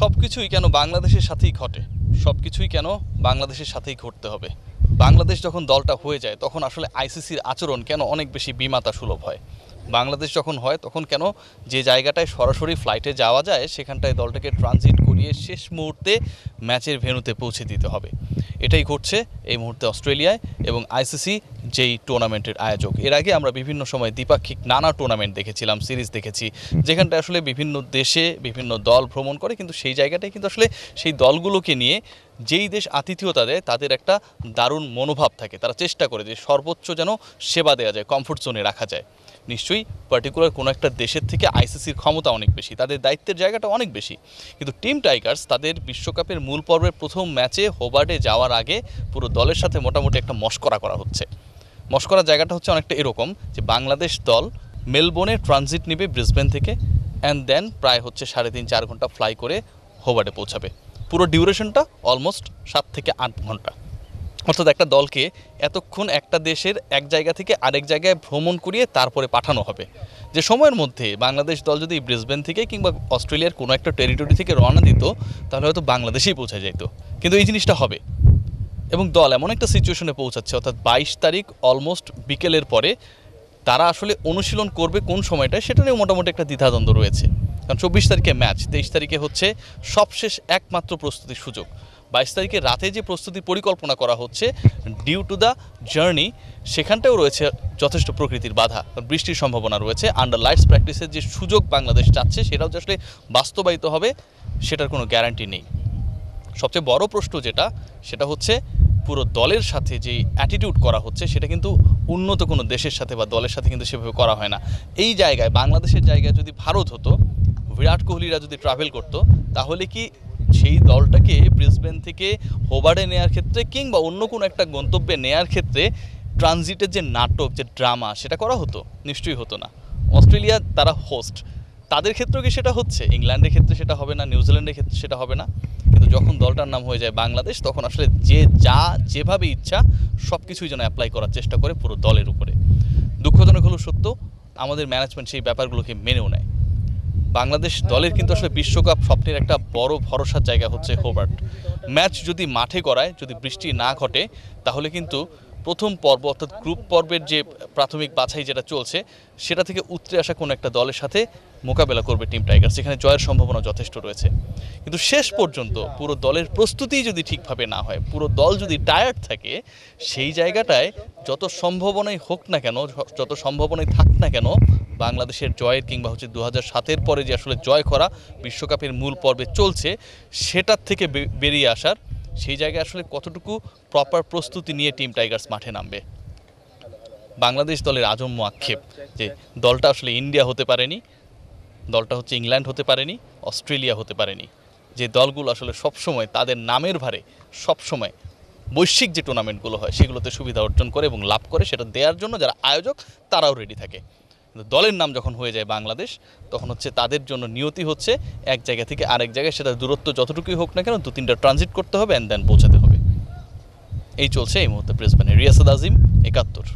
সব কিছুই কেন বাংলাদেশের সাথেই ঘটে? সব কিছুই কেন বাংলাদেশের সাথেই ঘটতে হবে? বাংলাদেশ যখন দলটা হয়ে যায়, তখন আসলে আইসিসির আচরণ কেন অনেক বেশি বিমাতা সুলভ হয়? বাংলাদেশ যখন হয়, তখন কেন যে জায়গাটায় সরাসরি ফ্লাইটে যাওয়া যায়, সেখানটায় দলটাকে ট্রানজিট করিয়ে শেষ মুহূর্তে ম্যাচের ভেনুতে পৌঁছে দিতে হবে? এটাই ঘটছে এই মুহূর্তে অস্ট্রেলিয়ায় এবং আইসিসি যেই টুর্নামেন্টের আয়োজক। এর আগে আমরা বিভিন্ন সময় দ্বিপাক্ষিক নানা টুর্নামেন্ট দেখেছিলাম, সিরিজ দেখেছি। যেখানটা আসলে বিভিন্ন দেশে বিভিন্ন দল ভ্রমণ করে, কিন্তু সেই জায়গাটায় কিন্তু আসলে সেই দলগুলোকে নিয়ে যেই দেশ আতিথেয়তা দেয়, তাদের একটা দারুণ মনোভাব থাকে। তারা চেষ্টা করে যে সর্বোচ্চ যেন সেবা দেওয়া যায় কমফোর্ট জোনে রাখা যায়। নিশ্চয়ই পার্টিকুলার কোনো একটা দেশের থেকে আইসিসির ক্ষমতা অনেক বেশি, তাদের দায়িত্বের জায়গাটা অনেক বেশি। কিন্তু টিম টাইগার্স তাদের বিশ্বকাপের মূল পর্বের প্রথম ম্যাচে হোবার্ডে যাওয়ার আগে পুরো দলের সাথে মোটামুটি একটা মস্করা করা হচ্ছে। মস্করার জায়গাটা হচ্ছে অনেকটা এরকম যে বাংলাদেশ দল মেলবোর্নে ট্রানজিট নেবে ব্রিসবেন থেকে অ্যান্ড দেন প্রায় হচ্ছে সাড়ে তিন চার ঘণ্টা ফ্লাই করে হোবার্ডে পৌঁছাবে। পুরো ডিউরেশনটা অলমোস্ট সাত থেকে আট ঘণ্টা। অর্থাৎ একটা দলকে এতক্ষণ একটা দেশের এক জায়গা থেকে আরেক জায়গায় ভ্রমণ করিয়ে তারপরে পাঠানো হবে। যে সময়ের মধ্যে বাংলাদেশ দল যদি ব্রিসবেন থেকে কিংবা অস্ট্রেলিয়ার কোনো একটা টেরিটরি থেকে রওনা দিত, তাহলে হয়তো বাংলাদেশেই পৌঁছে যেত কিন্তু এই জিনিসটা হবে। এবং দল এমন একটা সিচুয়েশনে পৌঁছাচ্ছে, অর্থাৎ বাইশ তারিখ অলমোস্ট বিকেলের পরে তারা আসলে অনুশীলন করবে কোন সময়টায় সেটা নিয়েও মোটামুটি একটা দ্বিধাদ্বন্দ্ব রয়েছে। কারণ চব্বিশ তারিখে ম্যাচ তেইশ তারিখে হচ্ছে সবশেষ একমাত্র প্রস্তুতির সুযোগ। বাইশ তারিখে রাতে যে প্রস্তুতি পরিকল্পনা করা হচ্ছে ডিউ টু দ্য জার্নি সেখানটাও রয়েছে যথেষ্ট প্রকৃতির বাধা। বৃষ্টির সম্ভাবনা রয়েছে আন্ডার লাইটস প্র্যাকটিসের যে সুযোগ বাংলাদেশ চাচ্ছে, সেটাও যে আসলে বাস্তবায়িত হবে, সেটার কোনো গ্যারান্টি নেই। সবচেয়ে বড় প্রশ্ন যেটা, সেটা হচ্ছে পুরো দলের সাথে যে অ্যাটিটিউড করা হচ্ছে, সেটা কিন্তু উন্নত কোনো দেশের সাথে বা দলের সাথে কিন্তু সেভাবে করা হয় না। এই জায়গায়, বাংলাদেশের জায়গায় যদি ভারত হতো, বিরাট কোহলিরা যদি ট্রাভেল করতো, তাহলে কি সেই দলটাকে ব্রিসবেন থেকে হোবার্ডে নেওয়ার ক্ষেত্রে কিংবা অন্য কোনো একটা গন্তব্যে নেয়ার ক্ষেত্রে ট্রানজিটের যে নাটক, যে ড্রামা সেটা করা হতো? নিশ্চয়ই হতো না। অস্ট্রেলিয়া তারা হোস্ট তাদের ক্ষেত্রেও কি সেটা হচ্ছে? ইংল্যান্ডের ক্ষেত্রে সেটা হবে না, নিউজিল্যান্ডের ক্ষেত্রে সেটা হবে না। কিন্তু যখন দলটার নাম হয়ে যায় বাংলাদেশ, তখন আসলে যে যা যেভাবে ইচ্ছা সব কিছুই যেন অ্যাপ্লাই করার চেষ্টা করে পুরো দলের উপরে। দুঃখজনক হলো সত্য, আমাদের ম্যানেজমেন্ট সেই ব্যাপারগুলোকে মেনেও নেয়। বাংলাদেশ দলের কিন্তু আসলে বিশ্বকাপ স্বপ্নের একটা বড় ভরসার জায়গা হচ্ছে হোবার্ট ম্যাচ যদি মাঠে করায় যদি বৃষ্টি না ঘটে, তাহলে কিন্তু প্রথম পর্ব অর্থাৎ গ্রুপ পর্বের যে প্রাথমিক বাছাই যেটা চলছে, সেটা থেকে উতরে আসা কোনো একটা দলের সাথে মোকাবেলা করবে টিম টাইগার সেখানে জয়ের সম্ভাবনা যথেষ্ট রয়েছে। কিন্তু শেষ পর্যন্ত পুরো দলের প্রস্তুতি যদি ঠিকভাবে না হয়, পুরো দল যদি টায়ার্ড থাকে, সেই জায়গাটায় যত সম্ভাবনাই হোক না কেন যত সম্ভাবনাই থাক না কেন, বাংলাদেশের জয়ের কিংবা হচ্ছে দু হাজার সাতের পরে যে আসলে জয় করা বিশ্বকাপের মূল পর্বে চলছে, সেটার থেকে বেরিয়ে আসার সেই জায়গায় আসলে কতটুকু প্রপার প্রস্তুতি নিয়ে টিম টাইগার্স মাঠে নামবে? বাংলাদেশ দলের আজম্য আক্ষেপ যে দলটা আসলে ইন্ডিয়া হতে পারেনি, দলটা হচ্ছে ইংল্যান্ড হতে পারেনি অস্ট্রেলিয়া হতে পারেনি। যে দলগুলো আসলে সবসময় তাদের নামের ভারে, সবসময় বৈশ্বিক যে টুর্নামেন্টগুলো হয়, সেগুলোতে সুবিধা অর্জন করে এবং লাভ করে, সেটা দেওয়ার জন্য যারা আয়োজক, তারাও রেডি থাকে। কিন্তু দলের নাম যখন হয়ে যায় বাংলাদেশ, তখন হচ্ছে তাদের জন্য নিয়তি হচ্ছে এক জায়গা থেকে আরেক জায়গায় সেটা দূরত্ব যতটুকুই হোক না কেন দু তিনটা ট্রানজিট করতে হবে অ্যান্ড দেন পৌঁছাতে হবে। এই চলছে এই মুহূর্তে প্রেসবেনে রিয়াসাদ আজিম, একাত্তর।